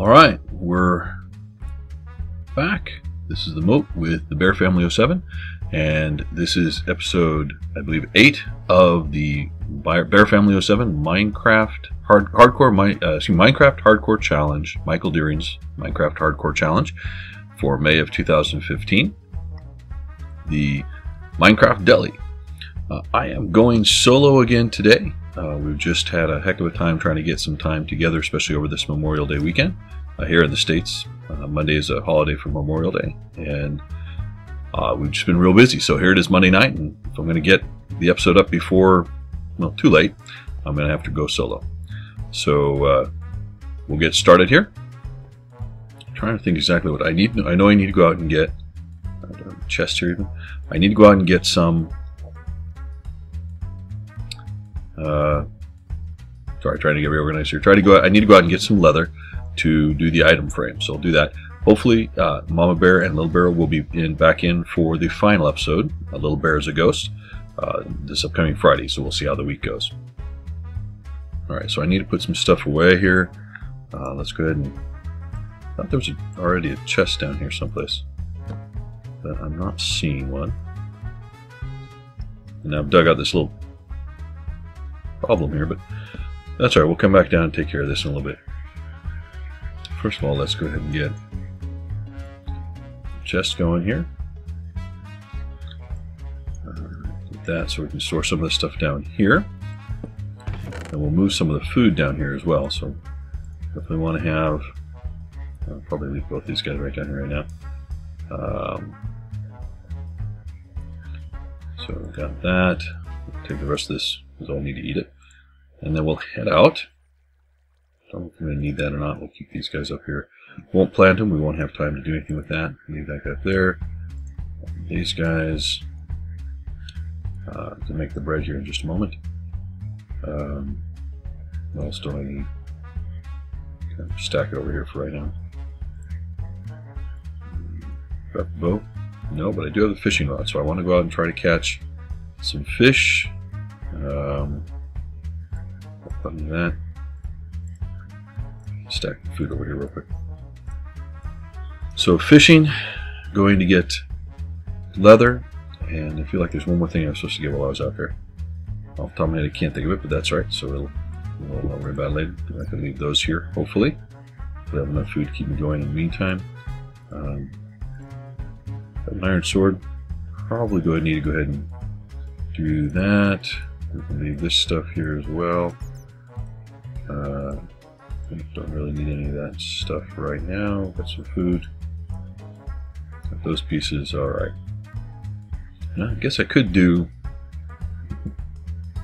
All right, we're back. This is the Mote with the Bear Family 07, and this is episode, I believe, 8 of the Bear Family 07 Minecraft hard, Hardcore uh, excuse, Minecraft Hardcore Challenge, Michael Deering's Minecraft Hardcore Challenge for May of 2015. The Minecraft Deli. Uh, I am going solo again today. Uh, we've just had a heck of a time trying to get some time together, especially over this Memorial Day weekend. Uh, here in the States, uh, Monday is a holiday for Memorial Day, and uh, we've just been real busy. So here it is Monday night, and if I'm going to get the episode up before, well, too late, I'm going to have to go solo. So uh, we'll get started here. I'm trying to think exactly what I need. I know I need to go out and get chest here even. I need to go out and get some uh, sorry, trying to get reorganized here. Try to go. Out, I need to go out and get some leather to do the item frame. So I'll do that. Hopefully, uh, Mama Bear and Little Bear will be in back in for the final episode. A Little Bear is a Ghost uh, this upcoming Friday. So we'll see how the week goes. All right. So I need to put some stuff away here. Uh, let's go ahead and. I thought there was a, already a chest down here someplace, but I'm not seeing one. And I've dug out this little problem here, but that's all right. We'll come back down and take care of this in a little bit. First of all, let's go ahead and get chest going here. Uh, get that so we can store some of the stuff down here. And we'll move some of the food down here as well. So definitely want to have, I'll probably leave both these guys right down here right now. Um, so we've got that. Take the rest of this because I'll need to eat it. And then we'll head out. Don't know if I'm going to need that or not. We'll keep these guys up here. Won't plant them. We won't have time to do anything with that. Leave that guy up there. These guys. Uh, to make the bread here in just a moment. Um, what else do I need? Kind of stack it over here for right now. Got the bow? No, but I do have the fishing rod, so I want to go out and try to catch some fish. Um, than that, stack food over here real quick. So fishing, going to get leather, and I feel like there's one more thing I was supposed to get while I was out there. Off the top of my head, I can't think of it, but that's right. So we'll, we'll worry about it later. I can leave those here, hopefully. We have enough food to keep me going in the meantime. Um, an iron sword. Probably go ahead, need to go ahead and do that. We can leave this stuff here as well. Uh, don't really need any of that stuff right now. Got some food. Got those pieces, alright. I guess I could do,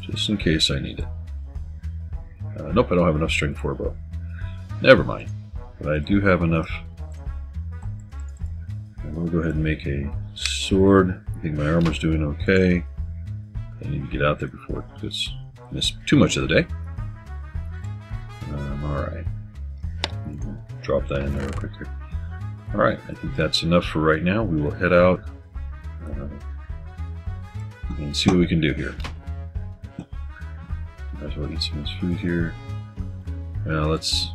just in case I need it. Uh, nope, I don't have enough string for a bow. Never mind. But I do have enough. I'm going to go ahead and make a sword. I think my armor's doing okay. I need to get out there before it gets missed too much of the day. Drop that in there real quick here. Alright, I think that's enough for right now. We will head out uh, and see what we can do here. Might as well eat some food here. Now let's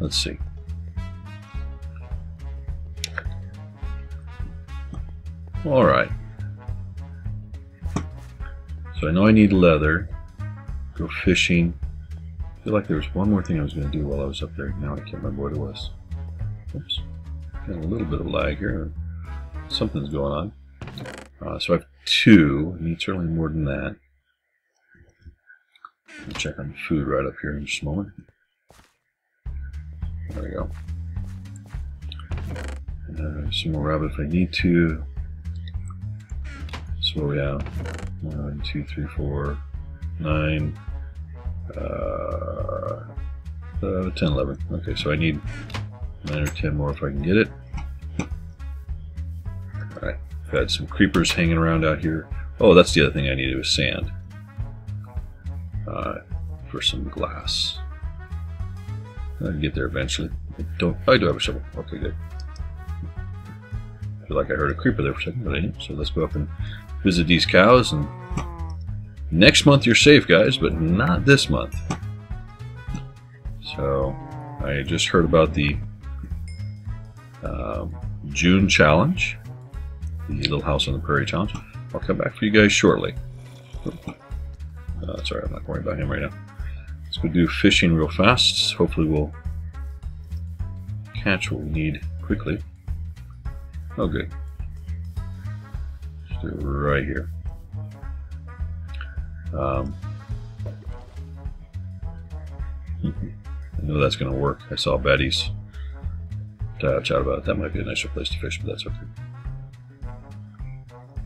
let's see. Alright. So I know I need leather. Go fishing. I feel like there was one more thing I was going to do while I was up there. Now I can't remember what it was. Oops. Got a little bit of lag here. Something's going on. Uh, so I have two. I need certainly more than that. I'll check on food right up here in just a moment. There we go. Uh, some more rabbit if I need to. So we have one, two, three, four, nine, uh, uh, 10, 11. Okay, so I need 9 or 10 more if I can get it. Alright, had some creepers hanging around out here. Oh, that's the other thing I needed was sand. Uh, for some glass. I can get there eventually. I don't I do have a shovel. Okay, good. I feel like I heard a creeper there for a second, but I didn't. So let's go up and visit these cows and Next month you're safe, guys, but not this month. So, I just heard about the um, June challenge, the Little House on the Prairie challenge. I'll come back for you guys shortly. Uh, sorry, I'm not worried about him right now. Let's go do fishing real fast. Hopefully we'll catch what we need quickly. Oh, good. Just do it right here. Um, I know that's going to work. I saw Batty's chat about it. That might be a nicer place to fish, but that's okay.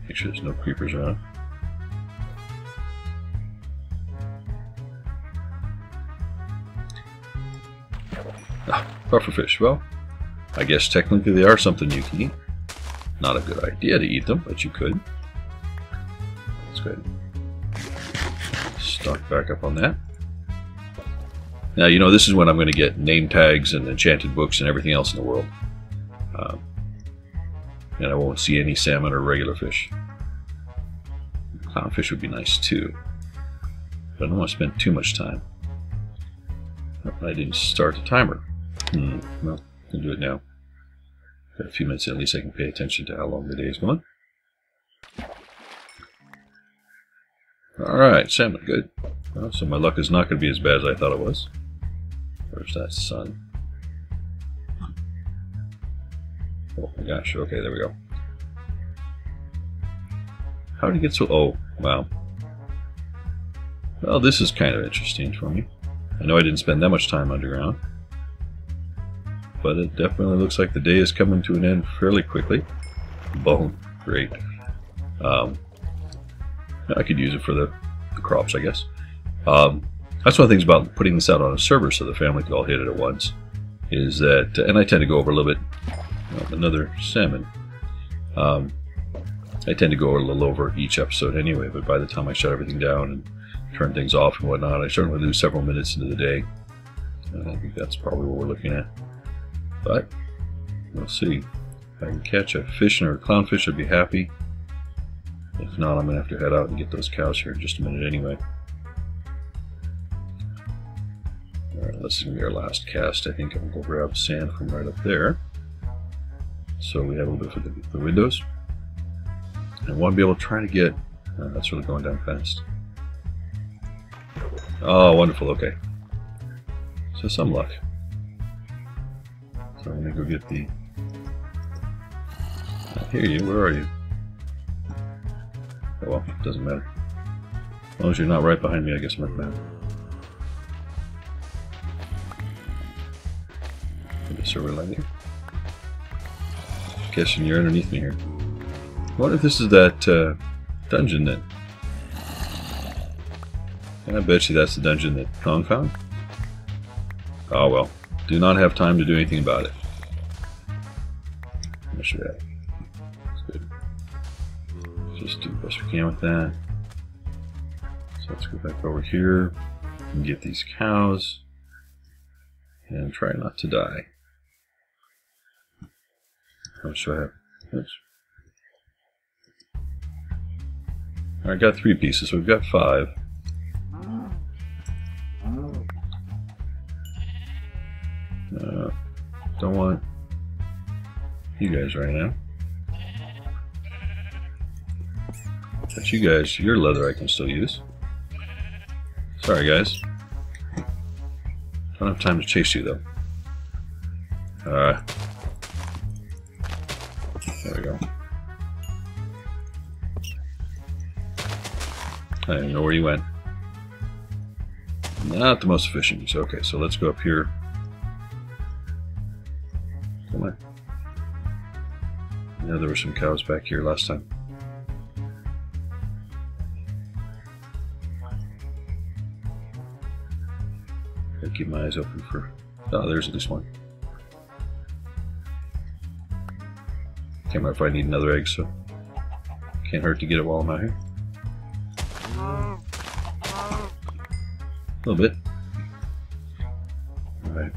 Make sure there's no creepers around. Ah, pufferfish. Well, I guess technically they are something you can eat. Not a good idea to eat them, but you could. Let's go ahead stock back up on that. Now, you know, this is when I'm going to get name tags and enchanted books and everything else in the world. Um, and I won't see any salmon or regular fish. Clownfish would be nice too. But I don't want to spend too much time. I didn't start the timer. Hmm, well, I can do it now. Got a few minutes, at least I can pay attention to how long the day is going. Alright, salmon, good. Well, so my luck is not going to be as bad as I thought it was. Where's that sun? Oh my gosh, okay, there we go. How did he get so... Oh, wow. Well, this is kind of interesting for me. I know I didn't spend that much time underground. But it definitely looks like the day is coming to an end fairly quickly. Boom. great. Um, I could use it for the, the crops, I guess. Um, that's one of the things about putting this out on a server so the family can all hit it at once. Is that, and I tend to go over a little bit, well, another salmon. Um, I tend to go a little over each episode anyway, but by the time I shut everything down and turn things off and whatnot, I certainly lose several minutes into the day. And I think that's probably what we're looking at. But, we'll see. If I can catch a fish or a clownfish, I'd be happy. If not, I'm going to have to head out and get those cows here in just a minute anyway. Alright, this is going to be our last cast. I think I'm going to grab sand from right up there. So we have a little bit for the, the windows. And I want to be able to try to get... Uh, that's really going down fast. Oh, wonderful. Okay. So some luck. So I'm going to go get the... I hear you. Where are you? Well, doesn't matter. As long as you're not right behind me, I guess I'm not bad. server landing. Guessing you're underneath me here. What if this is that uh, dungeon then? And I bet you that's the dungeon that Kong found. Oh well. Do not have time to do anything about it. I'm sure that. Can with that. So let's go back over here and get these cows and try not to die. How much do I have? Oops. I got three pieces, so we've got five. Uh, don't want you guys right now. But you guys, your leather I can still use. Sorry guys. Don't have time to chase you though. Uh, there we go. I don't know where you went. Not the most efficient use. Okay, so let's go up here. Come on. Yeah, there were some cows back here last time. Keep my eyes open for... Oh, there's this one. Can't remember if I need another egg, so can't hurt to get it while I'm out here. A little bit. Alright.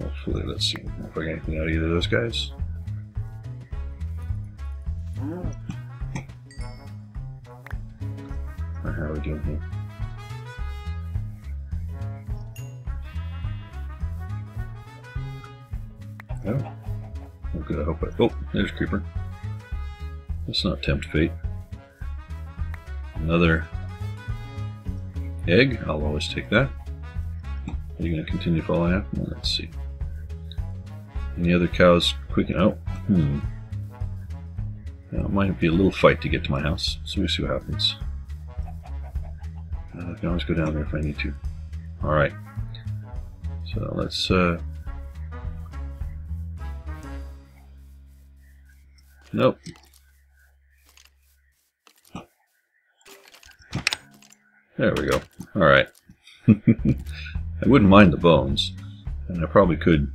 Hopefully, let's see if I get anything out of either of those guys. How are we doing here? Oh. Oh, good. I hope I. Oh, there's Creeper. Let's not tempt fate. Another egg. I'll always take that. Are you going to continue following me? Let's see. Any other cows quick? Oh, hmm. Now, it might be a little fight to get to my house, so we see what happens. Uh, I can always go down there if I need to. Alright. So let's uh, Nope. There we go. Alright. I wouldn't mind the bones. And I probably could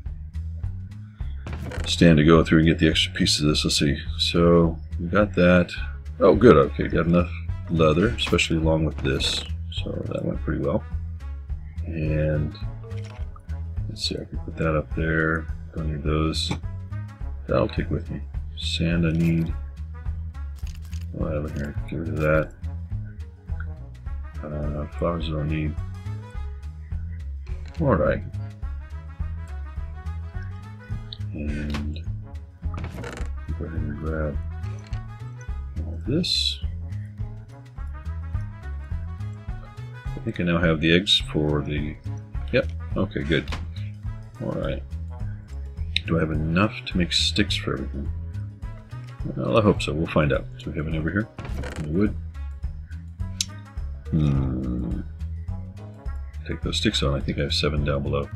stand to go through and get the extra pieces of this. Let's see. So, we got that. Oh, good. Okay, got enough leather, especially along with this. So, that went pretty well. And, let's see, I can put that up there. Don't need those. That'll take with me. Sand I need. Whatever here, get rid of that. Uh, flowers I don't need. Alright. And go ahead and grab all this. I think I now have the eggs for the... Yep, okay, good. Alright. Do I have enough to make sticks for everything? Well, I hope so. We'll find out. So we have an over here. In the wood. Hmm. Take those sticks on. I think I have seven down below.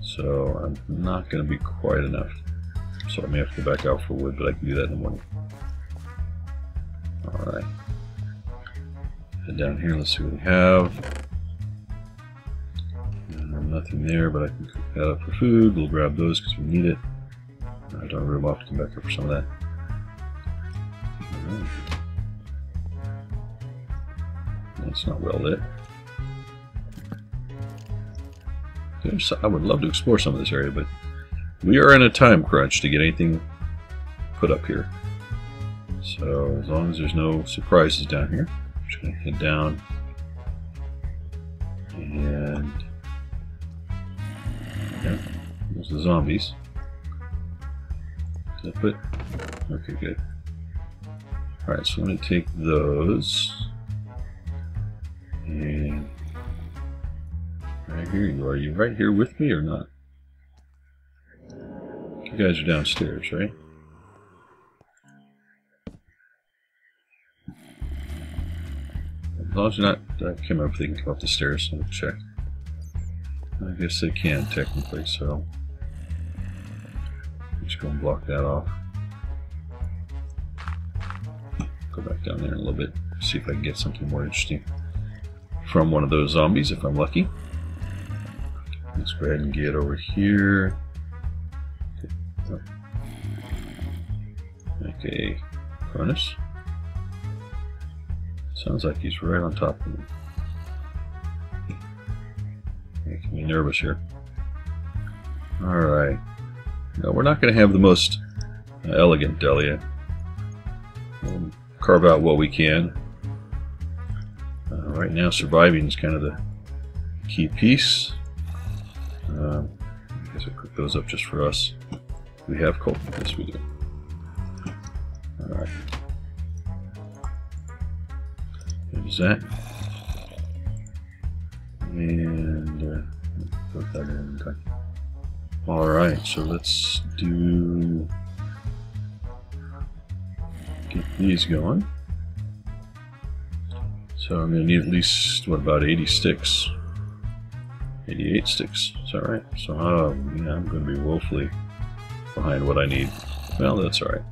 So I'm not going to be quite enough. So I may have to go back out for wood, but I can do that in the morning. Alright. Down here, let's see what we have. Uh, nothing there, but I can cook that up for food. We'll grab those because we need it. I don't really have to come back up for some of that. That's not well lit. There's, I would love to explore some of this area, but we are in a time crunch to get anything put up here. So as long as there's no surprises down here, just to head down and yeah, there's the zombies. Did I put? Okay, good. Alright, so I'm to take those. And right here you are. You right here with me or not? You guys are downstairs, right? As long as you're not, I they can come up the stairs. I'll check. I guess they can technically, so just go and block that off. Go back down there a little bit, see if I can get something more interesting from one of those zombies if I'm lucky. Let's go ahead and get over here. Okay, oh. a furnace. Sounds like he's right on top of me. Making me nervous here. Alright. No, we're not going to have the most uh, elegant Delia. We'll carve out what we can. Uh, right now, surviving is kind of the key piece. Uh, I guess I'll cook those up just for us. We have coal. Yes, we do. Alright. That. And uh, put that in. Okay. Alright, so let's do... Get these going. So I'm going to need at least, what, about 80 sticks. 88 sticks, is that right? So uh, yeah, I'm going to be woefully behind what I need. Well, that's alright.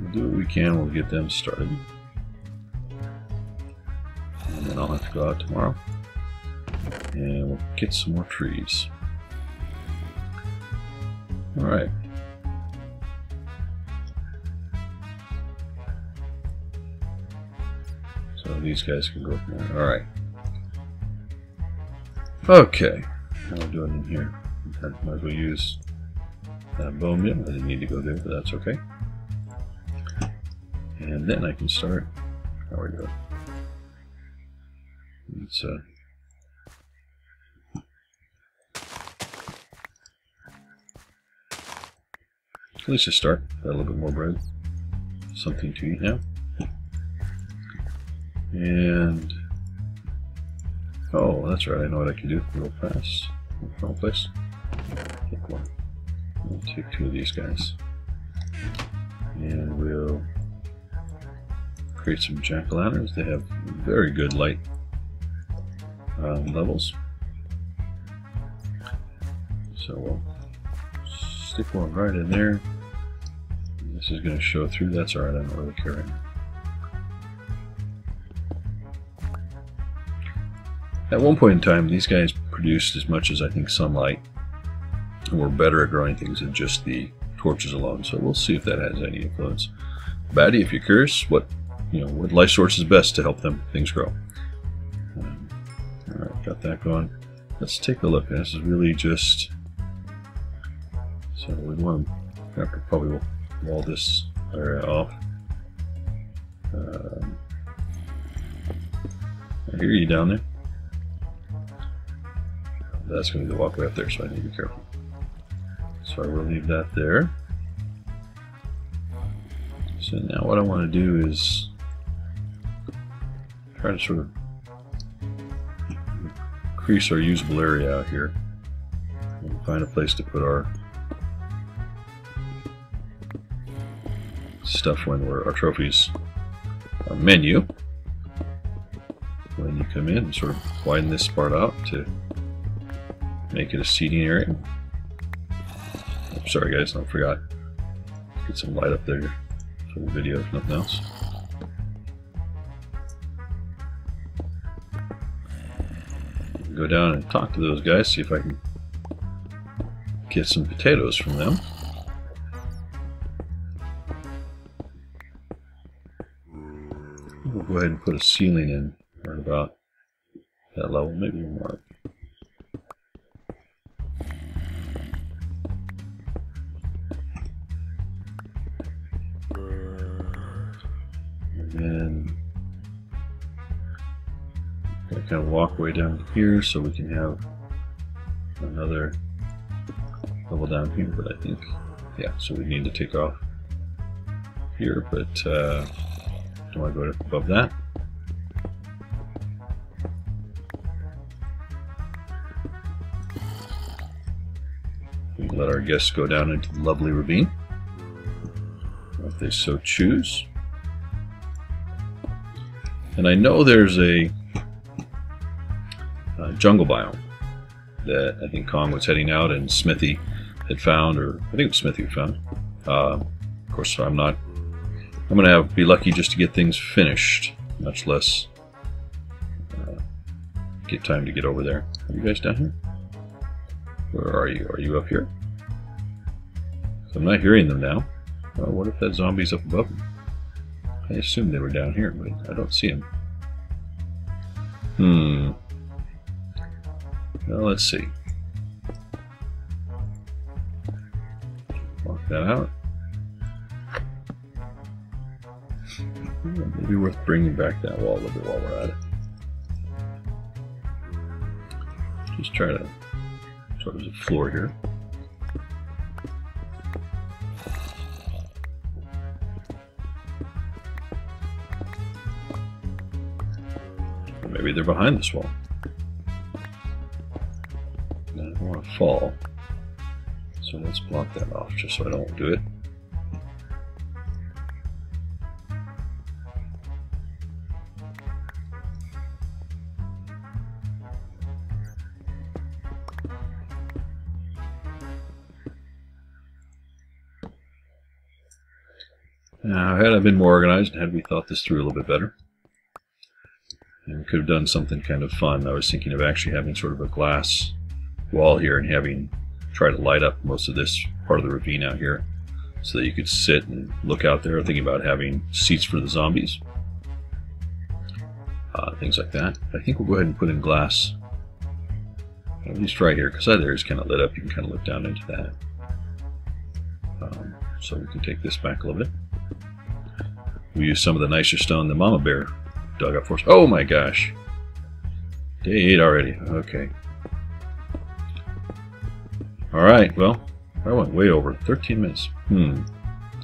We'll do what we can, we'll get them started. I'll have to go out tomorrow. And we'll get some more trees. Alright. So these guys can go from there. Alright. Okay. How am I doing in here? I might as well use that bone meal. I didn't need to go there, but that's okay. And then I can start. How are we doing? It's uh, at least a start. A little bit more bread. Something to eat now. And oh, that's right. I know what I can do real fast. Wrong place. Take one. We'll take two of these guys, and we'll create some jack o' lanterns. They have very good light um, levels. So we'll stick one right in there. This is going to show through. That's alright, I don't really care. At one point in time, these guys produced as much as I think sunlight and were better at growing things than just the torches alone. So we'll see if that has any influence. Batty, if you're curious, what you know, what life source is best to help them things grow. Got that going. Let's take a look. This is really just so we want to have to probably wall this area off. Um, I hear you down there. That's going to be the walkway up there, so I need to be careful. So I will leave that there. So now what I want to do is try to sort of increase our usable area out here. And find a place to put our stuff when we're our trophies our menu. When you come in sort of widen this part out to make it a seating area. Sorry guys I forgot. Get some light up there for the video if nothing else go down and talk to those guys see if I can get some potatoes from them We'll go ahead and put a ceiling in right about that level, maybe more. And then kind of walkway down here so we can have another level down here, but I think, yeah, so we need to take off here, but uh, do I go above that? We let our guests go down into the lovely ravine, if they so choose. And I know there's a jungle biome that I think Kong was heading out and Smithy had found, or I think it was Smithy who found. Uh, of course, I'm not I'm gonna have be lucky just to get things finished, much less uh, get time to get over there. Are you guys down here? Where are you? Are you up here? I'm not hearing them now. What if that zombie's up above? I assumed they were down here, but I don't see them. Hmm. Well, let's see. Mark that out. Maybe worth bringing back that wall a little bit while we're at it. Just try to sort of a floor here. Maybe they're behind this wall. Want to fall. So let's block that off just so I don't do it. Now, had I been more organized had we thought this through a little bit better, and could have done something kind of fun. I was thinking of actually having sort of a glass wall here and having try to light up most of this part of the ravine out here so that you could sit and look out there. Thinking about having seats for the zombies, uh, things like that. I think we'll go ahead and put in glass, at least right here, because that area is kind of lit up. You can kind of look down into that. Um, so we can take this back a little bit. We use some of the nicer stone that Mama Bear dug up for us. Oh my gosh! Day 8 already. Okay. Alright, well, I went way over. 13 minutes. Hmm.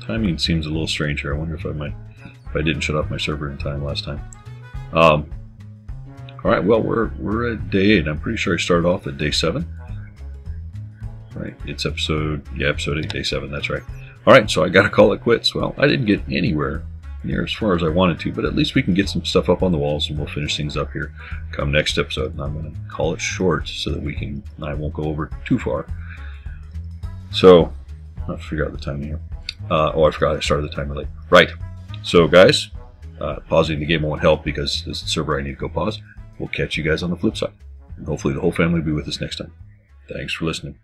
Timing seems a little strange here. I wonder if I might if I didn't shut off my server in time last time. Um, Alright, well we're we're at day 8. I'm pretty sure I started off at day 7. Right, it's episode yeah, episode 8, day 7, that's right. Alright, so I gotta call it quits. Well, I didn't get anywhere near as far as I wanted to, but at least we can get some stuff up on the walls and we'll finish things up here come next episode. And I'm going to call it short so that we can, I won't go over too far. So, I forgot the time here. Uh, oh, I forgot I started the timer late. Right. So, guys, uh, pausing the game won't help because this server I need to go pause. We'll catch you guys on the flip side. And hopefully the whole family will be with us next time. Thanks for listening.